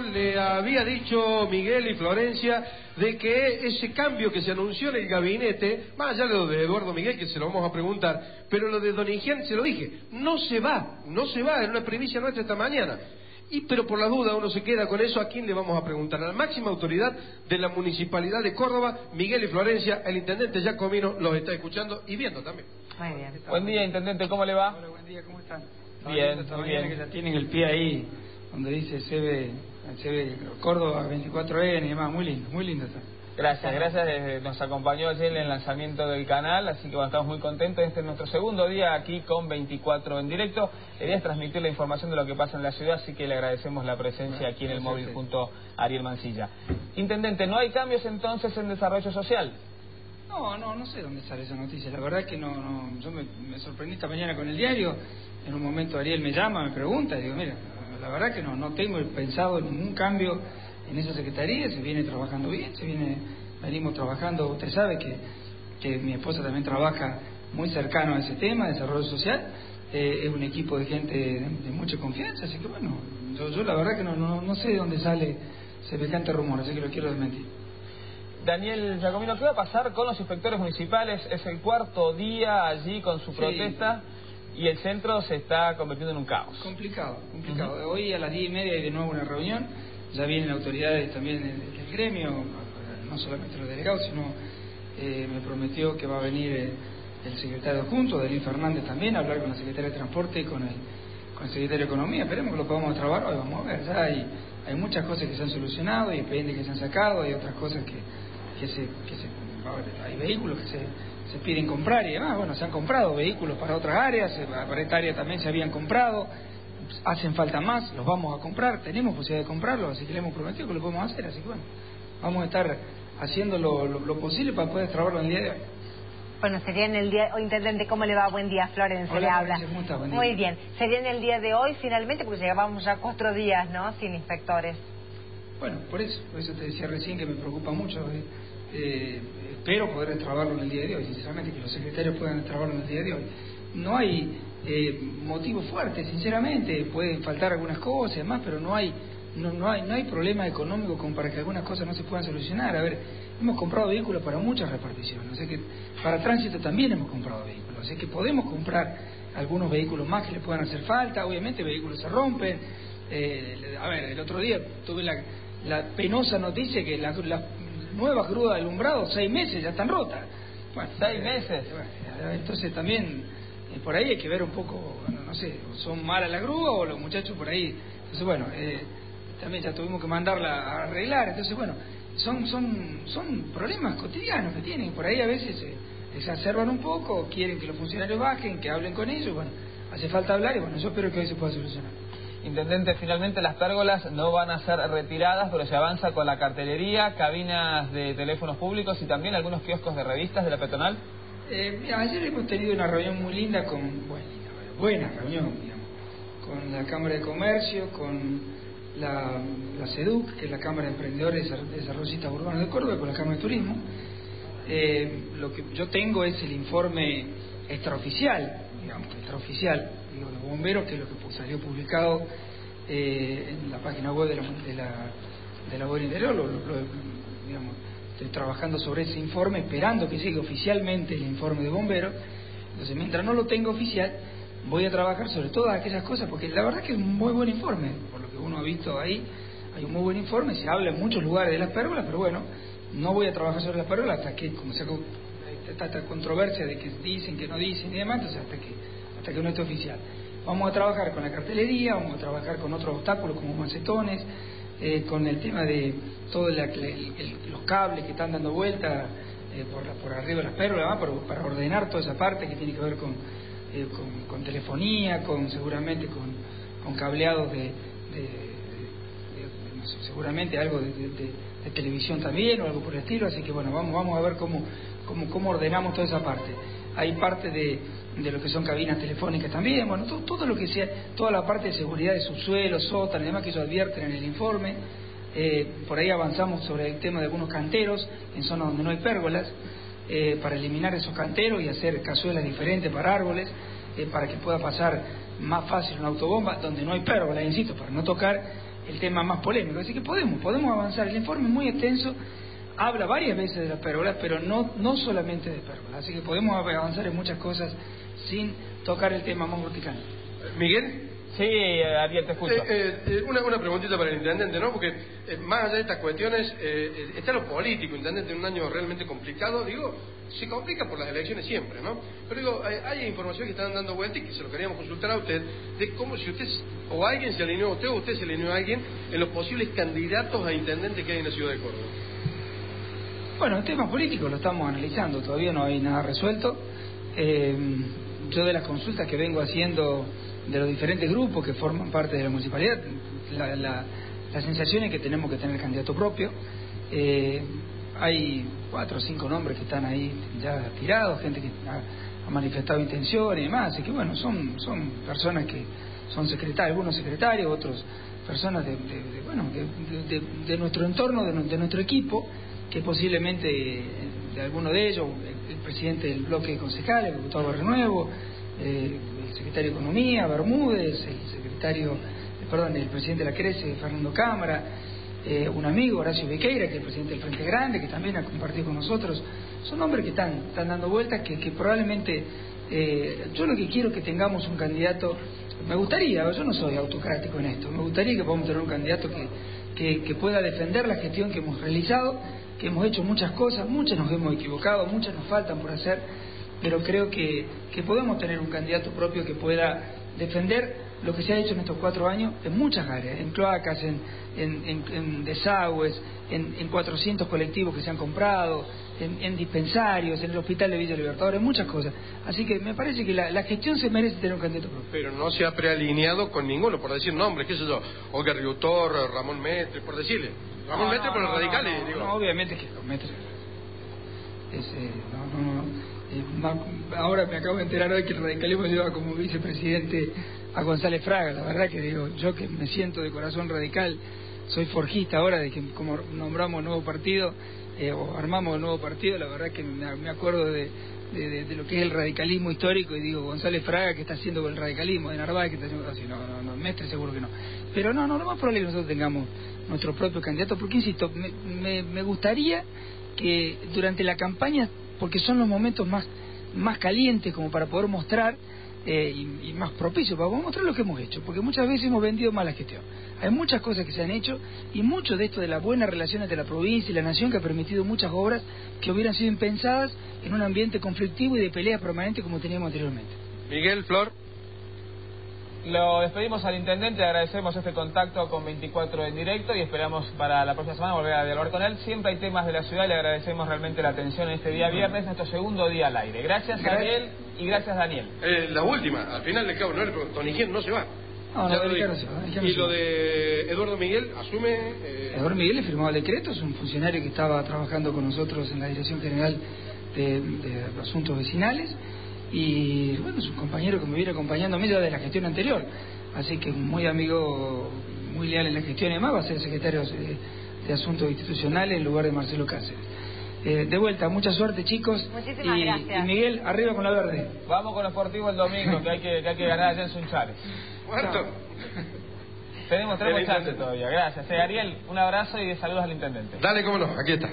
Le había dicho Miguel y Florencia de que ese cambio que se anunció en el gabinete, más allá de lo de Eduardo Miguel, que se lo vamos a preguntar, pero lo de Don Higiene, se lo dije, no se va, no se va, es una primicia nuestra esta mañana. Y pero por la duda uno se queda con eso, ¿a quién le vamos a preguntar? A la máxima autoridad de la Municipalidad de Córdoba, Miguel y Florencia, el Intendente Jacomino los está escuchando y viendo también. Muy bien. Buen día, Intendente, ¿cómo le va? Hola, buen día, ¿cómo están? Bien, muy bien. que ya tienen el pie ahí, donde dice CB Córdoba 24N y demás, muy lindo, muy lindo está. Gracias, gracias. eh, Nos acompañó ayer en el lanzamiento del canal, así que bueno, estamos muy contentos. Este es nuestro segundo día aquí con 24 en directo. La idea es transmitir la información de lo que pasa en la ciudad, así que le agradecemos la presencia aquí en el móvil junto a Ariel Mancilla. Intendente, ¿no hay cambios entonces en desarrollo social? No, no, no sé dónde sale esa noticia, la verdad es que no, no yo me, me sorprendí esta mañana con el diario, en un momento Ariel me llama, me pregunta, y digo, mira, la verdad que no, no tengo pensado ningún cambio en esa secretaría, se viene trabajando bien, se viene, venimos trabajando, usted sabe que, que mi esposa también trabaja muy cercano a ese tema, desarrollo social, eh, es un equipo de gente de, de mucha confianza, así que bueno, yo, yo la verdad que no, no, no sé de dónde sale semejante rumor, así que lo quiero desmentir. Daniel Giacomino, ¿qué va a pasar con los inspectores municipales? Es el cuarto día allí con su Sí. protesta y el centro se está convirtiendo en un caos. Complicado, complicado. Hoy a las diez y media hay de nuevo una reunión, ya vienen autoridades también del, del gremio, no solamente los delegados, sino eh, me prometió que va a venir eh, el secretario adjunto, Delín Fernández también, a hablar con la secretaria de Transporte y con el, con el secretario de Economía. Esperemos que lo podamos trabajar hoy, vamos a ver. Ya hay, hay muchas cosas que se han solucionado, hay expedientes que se han sacado, hay otras cosas que, que se... Que se hay vehículos que se, se piden comprar y demás. Bueno, se han comprado vehículos para otras áreas, para esta área también se habían comprado hacen falta más, los vamos a comprar, tenemos posibilidad de comprarlos, así que le hemos prometido que lo podemos hacer, así que bueno, vamos a estar haciendo lo, lo- lo posible para poder trabajarlo el día de hoy. Bueno, sería en el día, oh, Intendente, ¿cómo le va? Buen día, Florencia, le habla. Florencia, ¿cómo está? Buen día. Muy bien. Sería en el día de hoy, finalmente, porque llevábamos ya cuatro días, ¿no? Sin inspectores. Bueno, por eso, por eso te decía recién que me preocupa mucho. eh, eh, espero poder trabajarlo en el día de hoy, sinceramente, que los secretarios puedan trabajarlo en el día de hoy. No hay eh, motivo fuerte, sinceramente, pueden faltar algunas cosas y demás, pero no hay, no, no hay, no hay problema económico como para que algunas cosas no se puedan solucionar. A ver, hemos comprado vehículos para muchas reparticiones, así que para tránsito también hemos comprado vehículos, así que podemos comprar algunos vehículos más que le puedan hacer falta, obviamente vehículos se rompen. Eh, a ver, el otro día tuve la, la penosa noticia que las las nuevas grúas de alumbrado, seis meses, ya están rotas. Bueno, ¿Seis eh, meses? entonces también eh, por ahí hay que ver un poco, bueno, no sé, son malas las grúas o los muchachos por ahí. Entonces, bueno, eh, también ya tuvimos que mandarla a arreglar. Entonces, bueno, son son son problemas cotidianos que tienen. Por ahí a veces se exacerban un poco, quieren que los funcionarios bajen, que hablen con ellos. Bueno, hace falta hablar y bueno, yo espero que hoy se pueda solucionar. Intendente, finalmente las pérgolas no van a ser retiradas, pero se avanza con la cartelería, cabinas de teléfonos públicos y también algunos kioscos de revistas de la peatonal. Eh, mira, ayer hemos tenido una reunión muy linda con, bueno, buena reunión, digamos, con la Cámara de Comercio, con la, la SEDUC, que es la Cámara de Emprendedores y Desarrollistas Urbanos de Córdoba, con la Cámara de Turismo. Eh, lo que yo tengo es el informe extraoficial, digamos, extraoficial, digo, los bomberos, que es lo que salió publicado eh, en la página web de la, de la, de la Interior, lo- lo- digamos, estoy trabajando sobre ese informe, esperando que llegue oficialmente el informe de bomberos. Entonces, mientras no lo tenga oficial, voy a trabajar sobre todas aquellas cosas, porque la verdad que es un muy buen informe, por lo que uno ha visto ahí, hay un muy buen informe, se habla en muchos lugares de las pérgolas, pero bueno, no voy a trabajar sobre las pérgolas hasta que, como se está esta controversia de que dicen, que no dicen y demás, entonces hasta que, hasta que no esté oficial. Vamos a trabajar con la cartelería, vamos a trabajar con otros obstáculos como macetones, eh, con el tema de todos los cables que están dando vuelta eh, por, por arriba de las pérgolas, para, ordenar toda esa parte que tiene que ver con, eh, con, con telefonía, con seguramente con, con cableados de, seguramente algo de, de- televisión también o algo por el estilo, así que bueno, vamos, vamos a ver cómo, cómo, cómo ordenamos toda esa parte. Hay parte de, de lo que son cabinas telefónicas también, bueno, todo, todo lo que sea, toda la parte de seguridad de subsuelos, sótanos y demás que ellos advierten en el informe. Eh, por ahí avanzamos sobre el tema de algunos canteros en zonas donde no hay pérgolas, eh, para eliminar esos canteros y hacer cazuelas diferentes para árboles, eh, para que pueda pasar más fácil una autobomba donde no hay pérgola, insisto, para no tocar el tema más polémico. Así que podemos, podemos avanzar. El informe es muy extenso, habla varias veces de las pérgolas, pero no, no solamente de pérgolas. Así que podemos avanzar en muchas cosas sin tocar el tema más vertical. Miguel. Sí, Ariel, te escucho. Eh, eh, una, una preguntita para el intendente, ¿no? Porque eh, más allá de estas cuestiones, eh, está lo político, intendente, en un año realmente complicado. Digo, se complica por las elecciones siempre, ¿no? Pero digo, hay, hay información que están dando vuelta y que se lo queríamos consultar a usted, de cómo si usted o alguien se alineó a usted o usted se alineó a alguien en los posibles candidatos a intendente que hay en la ciudad de Córdoba. Bueno, el tema político lo estamos analizando, todavía no hay nada resuelto. Eh, yo de las consultas que vengo haciendo de los diferentes grupos que forman parte de la municipalidad, la, la, sensación es que tenemos que tener candidato propio. Eh, hay cuatro o cinco nombres que están ahí ya tirados, gente que ha, manifestado intenciones y demás, así que bueno, son, son personas que son secretarios, algunos secretarios, otros personas de, bueno, de, de, nuestro entorno, de, nuestro equipo, que posiblemente de alguno de ellos, el, el presidente del bloque de concejales, Gustavo Renuevo, eh, el secretario de Economía, Bermúdez, el secretario, eh, perdón, el presidente de la Crece, Fernando Cámara, eh, un amigo, Horacio Bequeira, que es el presidente del Frente Grande, que también ha compartido con nosotros. Son nombres que están, están dando vueltas, que, que probablemente eh, yo lo que quiero es que tengamos un candidato, me gustaría, yo no soy autocrático en esto, me gustaría que podamos tener un candidato que, que pueda defender la gestión que hemos realizado, que hemos hecho muchas cosas, muchas nos hemos equivocado, muchas nos faltan por hacer, pero creo que, que podemos tener un candidato propio que pueda defender lo que se ha hecho en estos cuatro años en muchas áreas, en cloacas, en, desagües, en, en 400 colectivos que se han comprado, en, en, dispensarios, en el hospital de Villa Libertadores, muchas cosas. Así que me parece que la, gestión se merece tener un candidato propio. Pero no se ha prealineado con ninguno, por decir nombres, qué sé yo, Olga Riutor, Ramón Metre, por decirle. Ramón no, por los radicales, no, digo. Obviamente que los Metre. Es, eh, no, no, no. Eh, ahora me acabo de enterar hoy que el radicalismo lleva como vicepresidente a González Fraga. La verdad que digo, yo que me siento de corazón radical, soy forjista ahora de que como nombramos nuevo partido eh, o armamos nuevo partido, la verdad que me, acuerdo de, de, lo que es el radicalismo histórico y digo, González Fraga, ¿qué está haciendo con el radicalismo? De Narváez, ¿qué está haciendo? Así, no, no, no, Mestre seguro que no. Pero no, no, lo más probable es que nosotros tengamos nuestro propio candidato, porque insisto, me, me, me gustaría que durante la campaña, porque son los momentos más, más calientes como para poder mostrar eh, y, más propicios para mostrar lo que hemos hecho, porque muchas veces hemos vendido mala gestión. Hay muchas cosas que se han hecho y mucho de esto de la buena relación entre la provincia y la nación que ha permitido muchas obras que hubieran sido impensadas en un ambiente conflictivo y de pelea permanente como teníamos anteriormente. Miguel, Flor. Lo despedimos al intendente, agradecemos este contacto con 24 en directo y esperamos para la próxima semana volver a dialogar con él. Siempre hay temas de la ciudad y le agradecemos realmente la atención en este día viernes, nuestro segundo día al aire. Gracias, gracias. Ariel y gracias Daniel. Eh, la última, al final del cabo, no, Tonigén no se va. No, no, lo no se va. y lo de Eduardo Miguel, asume... Eh... Eduardo Miguel le firmó el decreto, es un funcionario que estaba trabajando con nosotros en la Dirección General de, de Asuntos Vecinales y bueno, es un compañero que me viene acompañando a mí de la gestión anterior, así que muy amigo, muy leal en la gestión y además va a ser secretario de, de Asuntos Institucionales en lugar de Marcelo Cáceres. Eh, de vuelta, mucha suerte chicos. Muchísimas y, gracias. Y Miguel, arriba con la verde. Vamos con los Sportivo el domingo, que hay que, que, hay que ganar allá en Sunchales. ¿Cuánto? Tenemos, tenemos chance todavía, gracias. Eh, Ariel, un abrazo y saludos al intendente. Dale, cómo no, aquí está.